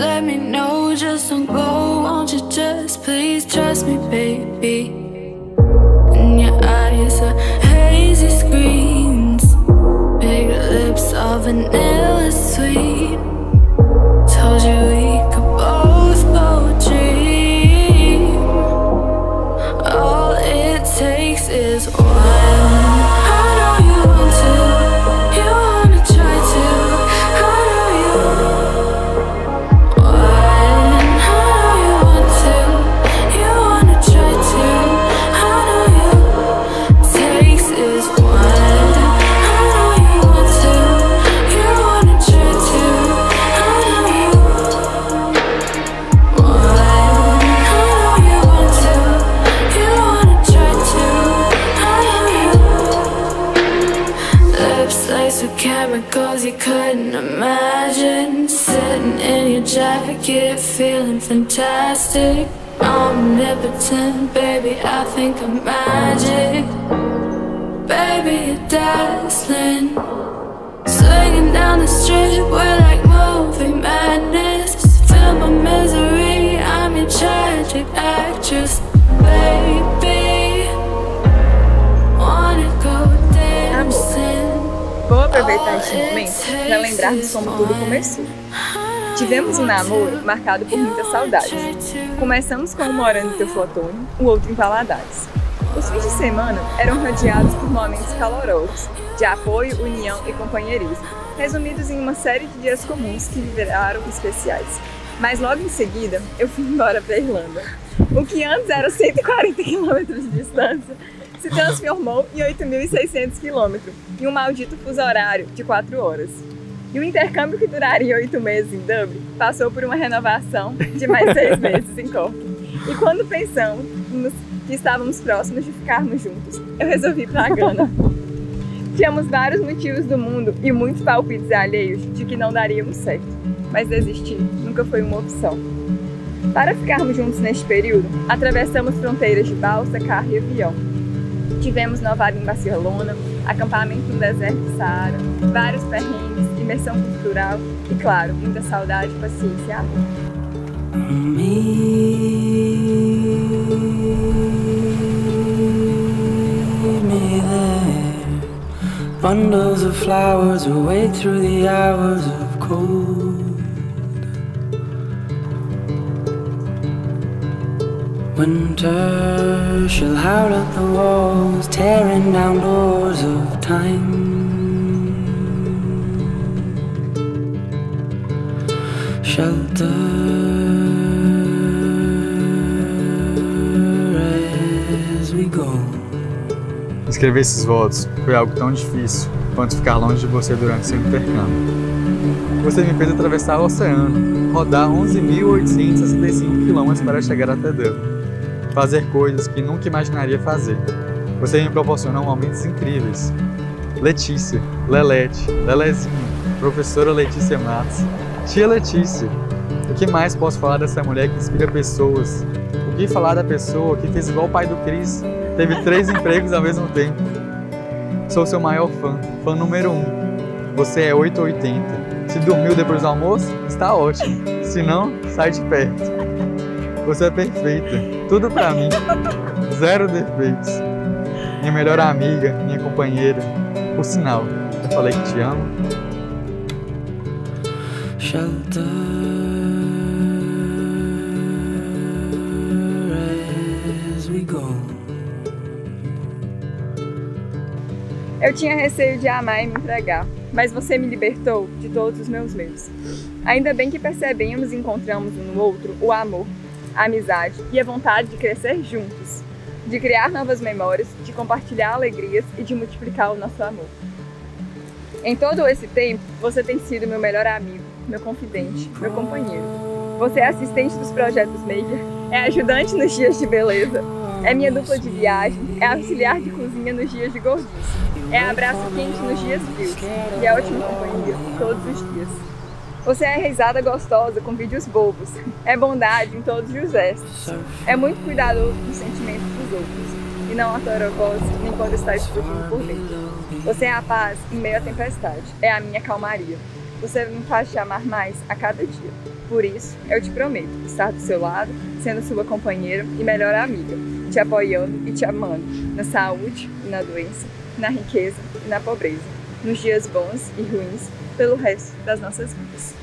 let me know. Just don't go, won't you just please trust me, baby? In your eyes are hazy screens, big lips of vanilla sweet. Told you we could both go dream. All it takes is you couldn't imagine. Sitting in your jacket, feeling fantastic. Omnipotent, baby, I think I'm magic. Baby, you're dazzling. Swinging down the street, we're like movie madness. Feel my misery, I'm your tragic actress. Baby, aproveitar este momento para lembrarmos como tudo começou. Tivemos um namoro marcado por muitas saudades. Começamos com um morando em Teoflotone, o outro em Valadares. Os fins de semana eram rodeados por momentos calorosos, de apoio, união e companheirismo, resumidos em uma série de dias comuns que viraram especiais. Mas logo em seguida, eu fui embora para Irlanda. O que antes era 140 quilômetros de distância se transformou em 8.600 quilômetros, em um maldito fuso horário de 4 horas. E o intercâmbio que duraria oito meses em Dublin passou por uma renovação de mais seis meses em Cork. E quando pensamos que estávamos próximos de ficarmos juntos, eu resolvi ir para a Gana. Tínhamos vários motivos do mundo e muitos palpites alheios de que não daríamos certo, mas desistir nunca foi uma opção. Para ficarmos juntos neste período, atravessamos fronteiras de balsa, carro e avião. Tivemos novaria em Barcelona, acampamento no deserto do Saara, vários perrengues, imersão cultural e, claro, muita saudade, paciência e amor. Bundles of flowers away through the hours of cold. Winter shall howl at the walls, tearing down doors of time. Shelter as we go. Escrever esses votos foi algo tão difícil quanto ficar longe de você durante seu intercâmbio. Você me fez atravessar o oceano, rodar 11.865 quilômetros para chegar até Dublin, fazer coisas que nunca imaginaria fazer. Você me proporcionou momentos incríveis. Letícia, Lelete, Lelezinha, professora Letícia Matos, tia Letícia. O que mais posso falar dessa mulher que inspira pessoas? O que falar da pessoa que fez igual o pai do Cris, teve três empregos ao mesmo tempo? Sou seu maior fã, fã número um. Você é 880. Se dormiu depois do almoço, está ótimo. Se não, sai de perto. Você é perfeita, tudo pra mim. Zero defeitos. Minha melhor amiga, minha companheira. Por sinal, eu falei que te amo. Shelter. Eu tinha receio de amar e me entregar, mas você me libertou de todos os meus medos. Ainda bem que percebemos e encontramos um no outro o amor, a amizade e a vontade de crescer juntos, de criar novas memórias, de compartilhar alegrias e de multiplicar o nosso amor. Em todo esse tempo, você tem sido meu melhor amigo, meu confidente, meu companheiro. Você é assistente dos projetos Maker, é ajudante nos dias de beleza, é minha dupla de viagem, é auxiliar de cozinha nos dias de gordice, é abraço quente nos dias frios e é ótima companhia todos os dias. Você é risada gostosa com vídeos bobos, é bondade em todos os gestos, é muito cuidadoso com os sentimentos dos outros. e não há torocós nem quando está explodindo por dentro. Você é a paz em meio à tempestade, é a minha calmaria. Você me faz te amar mais a cada dia. Por isso, eu te prometo estar do seu lado, sendo sua companheira e melhor amiga, te apoiando e te amando, na saúde e na doença, na riqueza e na pobreza, nos dias bons e ruins, pelo resto das nossas vidas.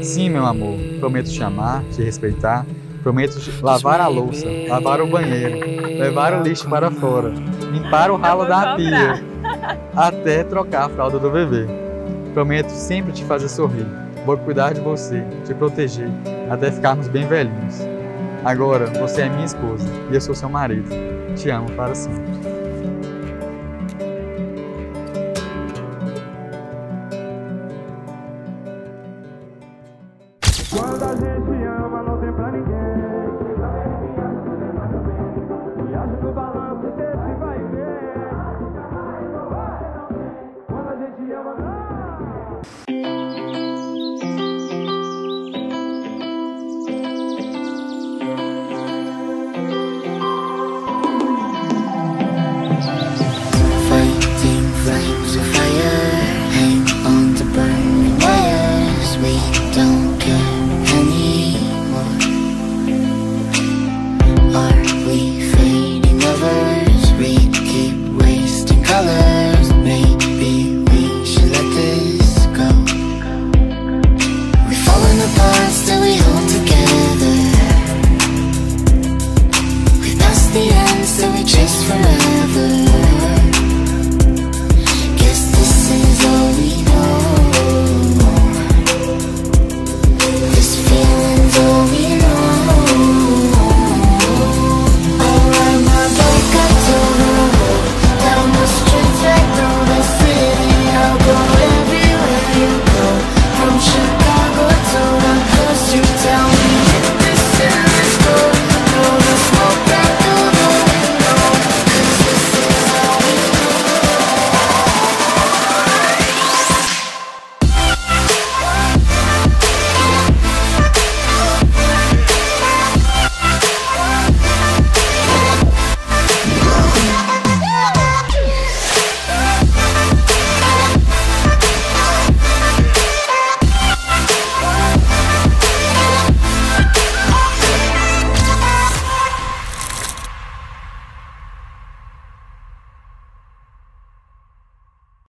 Sim, meu amor, prometo te amar, te respeitar, prometo te lavar a louça, lavar o banheiro, levar o lixo para fora, limpar o ralo da pia, até trocar a fralda do bebê. Prometo sempre te fazer sorrir, vou cuidar de você, te proteger, até ficarmos bem velhinhos. Agora, você é minha esposa e eu sou seu marido. Te amo para sempre.